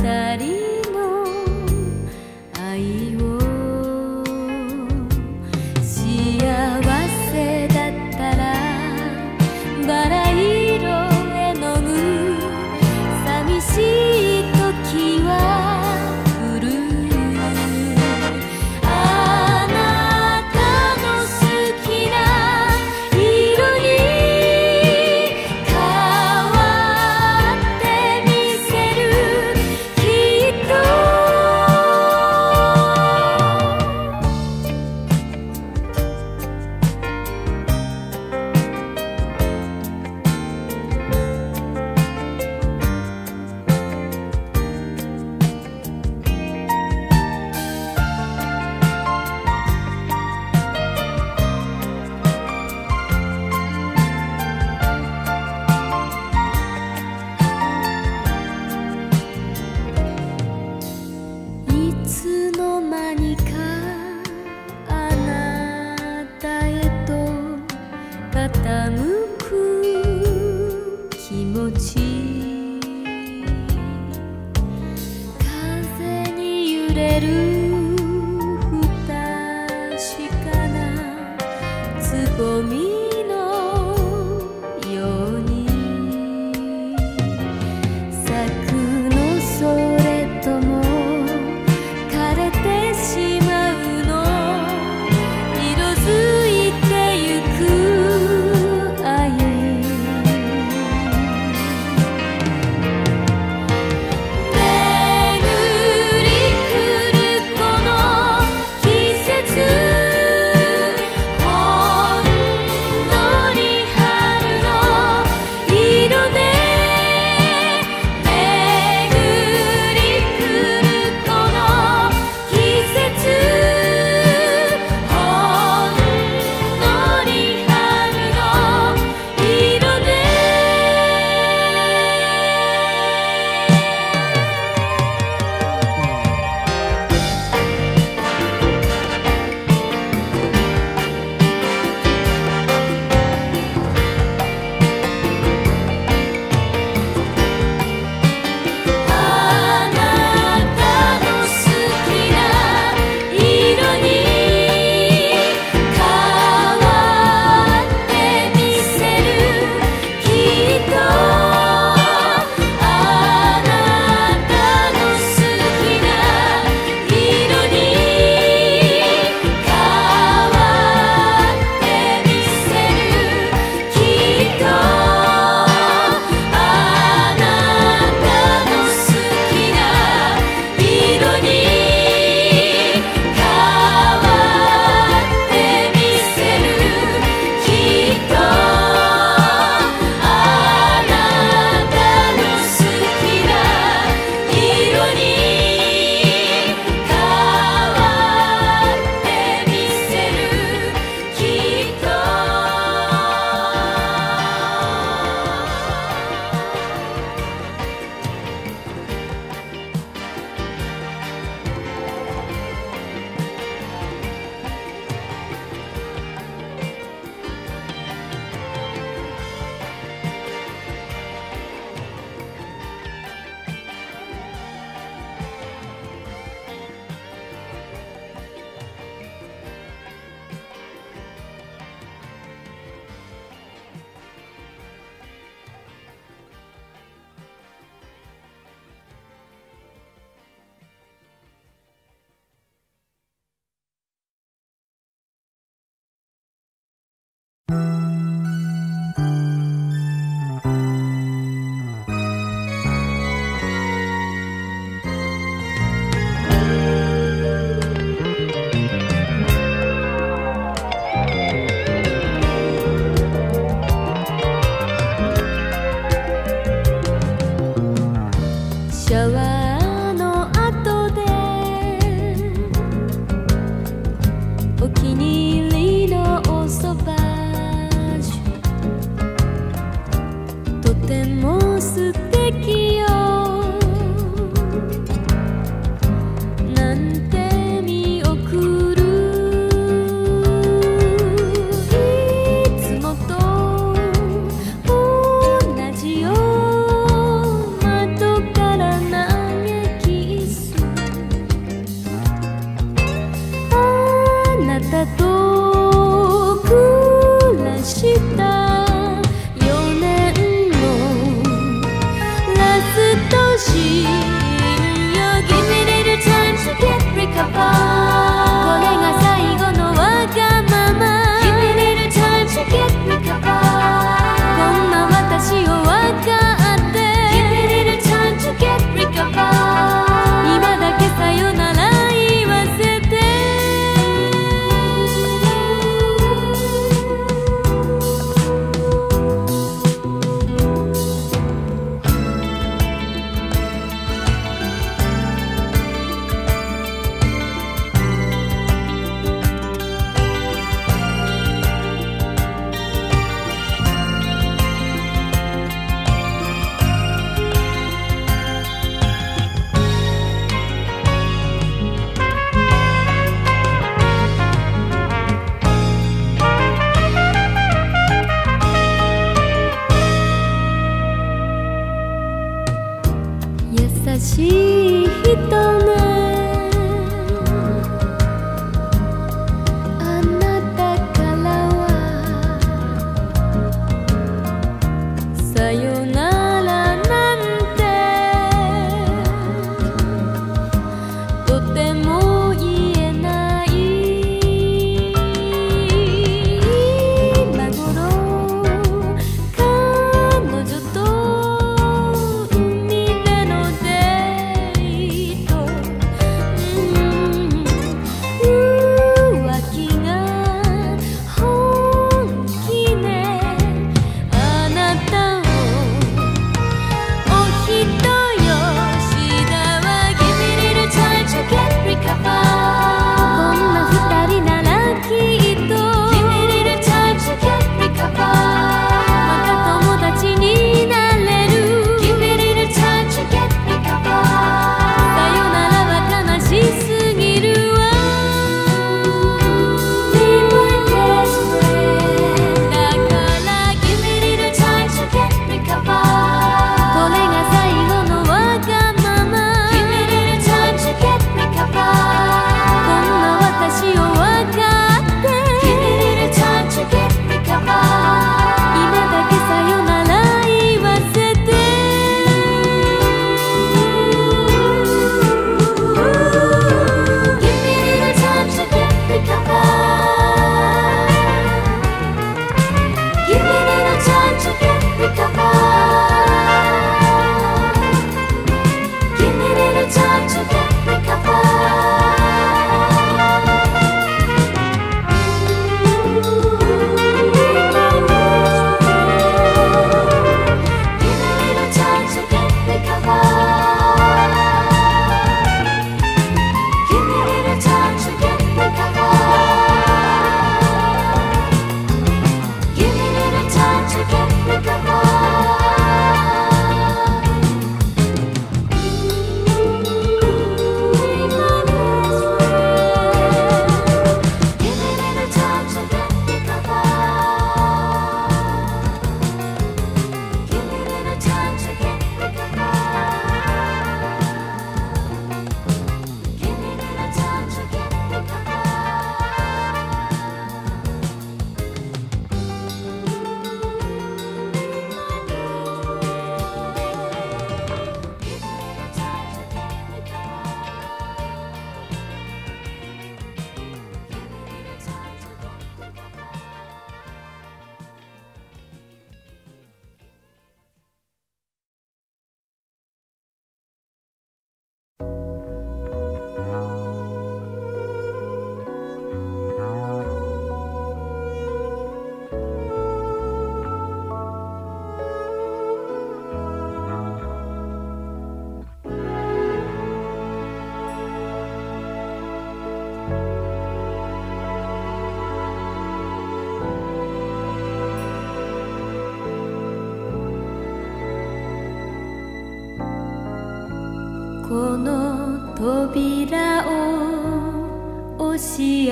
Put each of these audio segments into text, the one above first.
tadi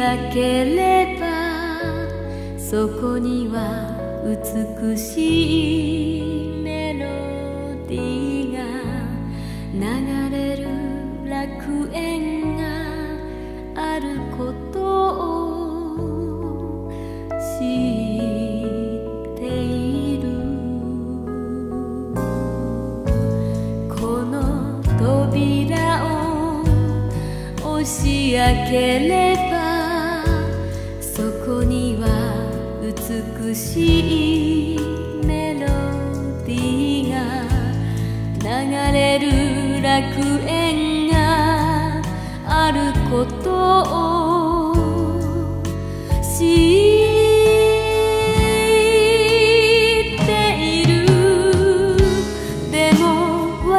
なければそこには美しい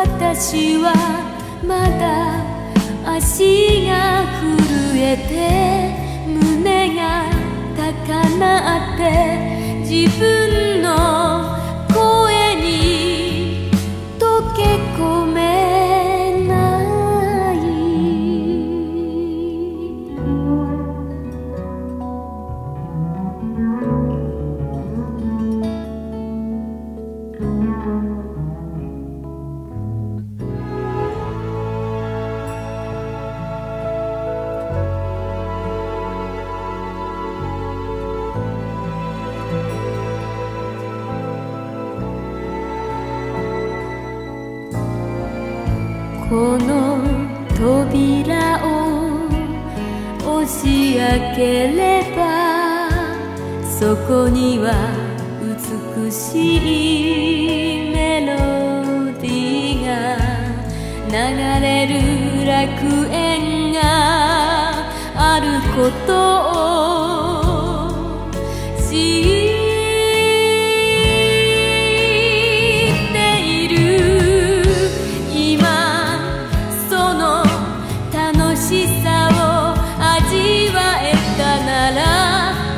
私はまだ足が震えて胸が高鳴って自分のしいメロディーが流れる楽園があることを知っている今その楽しさを味わえたなら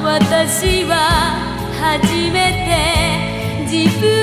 私は初めて自分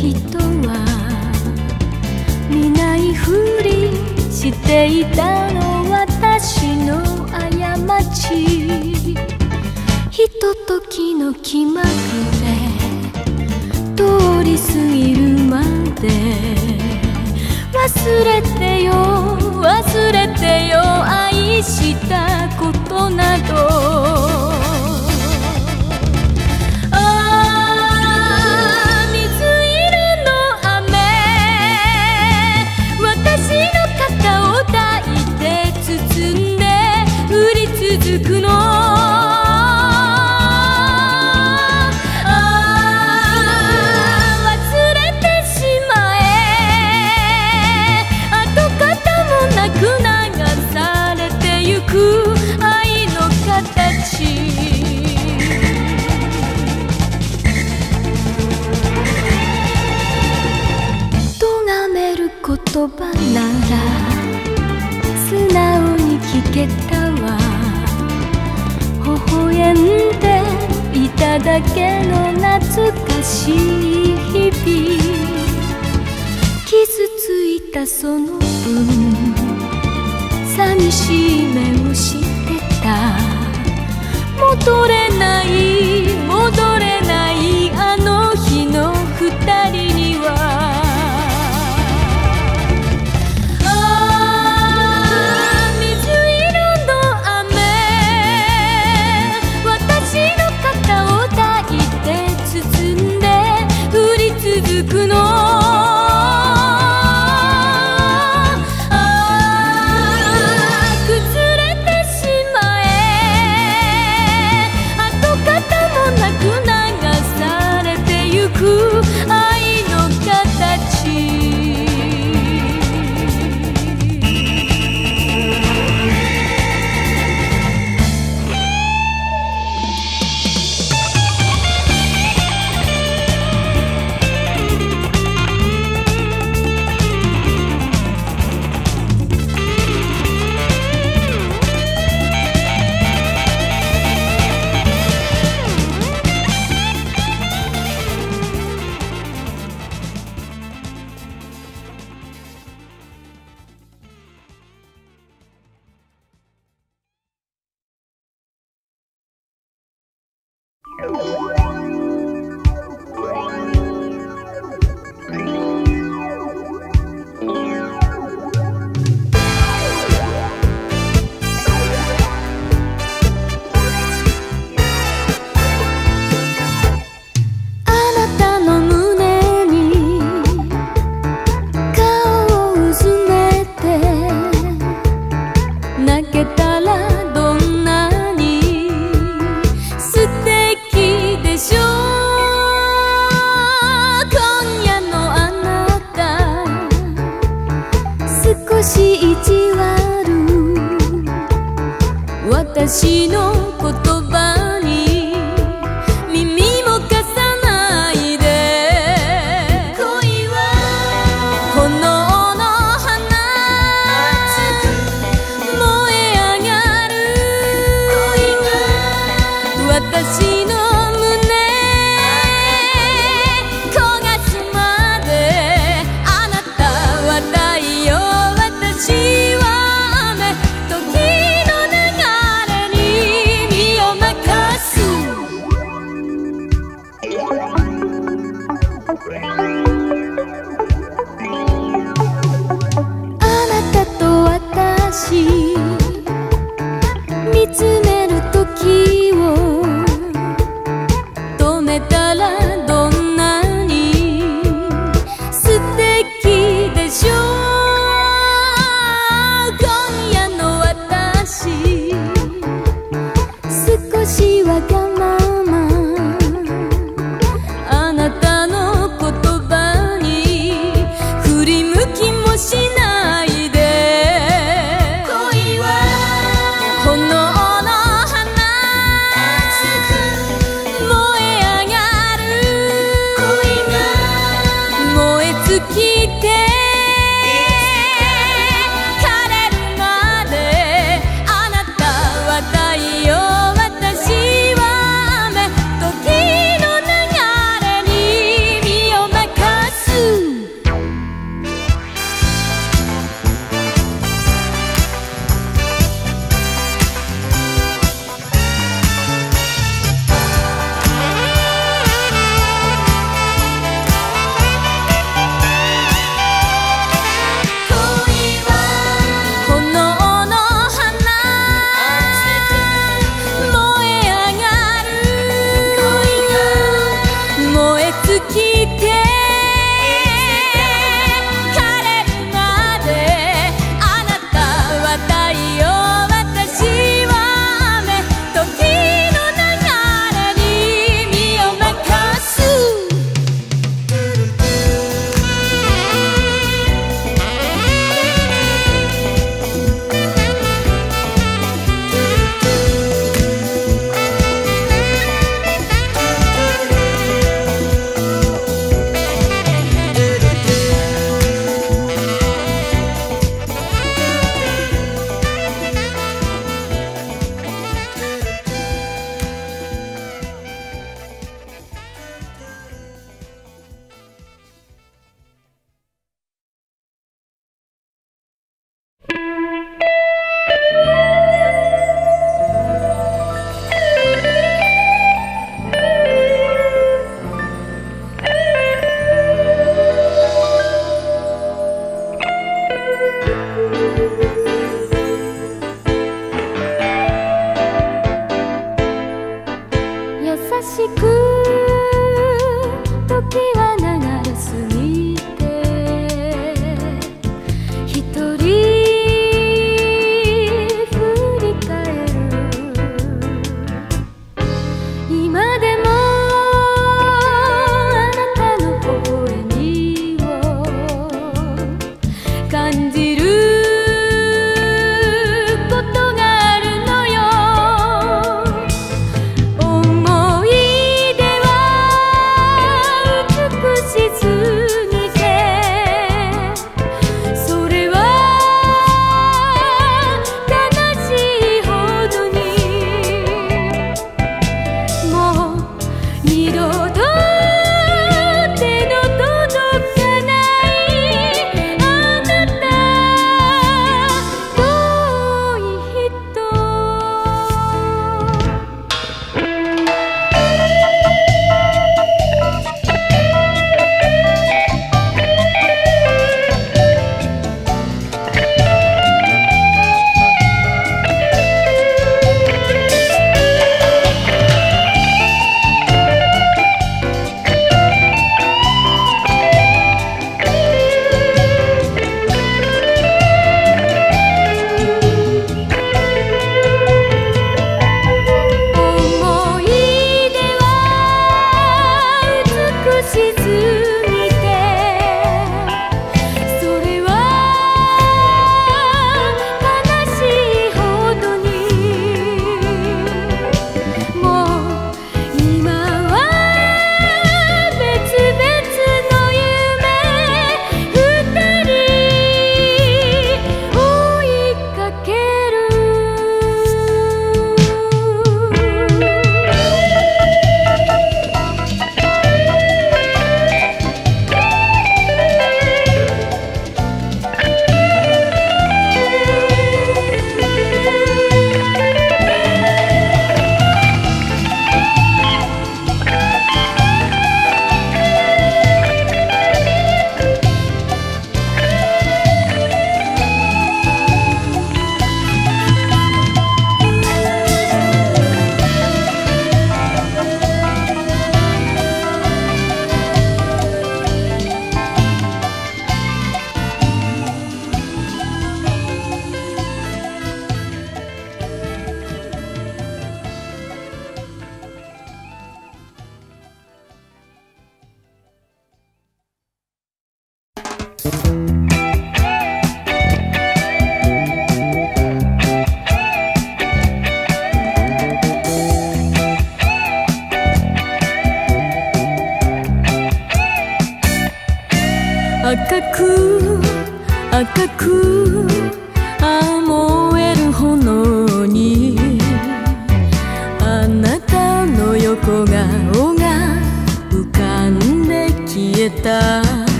人は見ないふりしていたの私の過ち。ひとときの気まぐれ。通り過ぎるまで忘れてよ。忘れてよ。愛したことなど。んでいただけの懐かしい日々。傷ついたその分寂しい目をしてた。戻れない戻れない。Hello. しく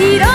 Giro.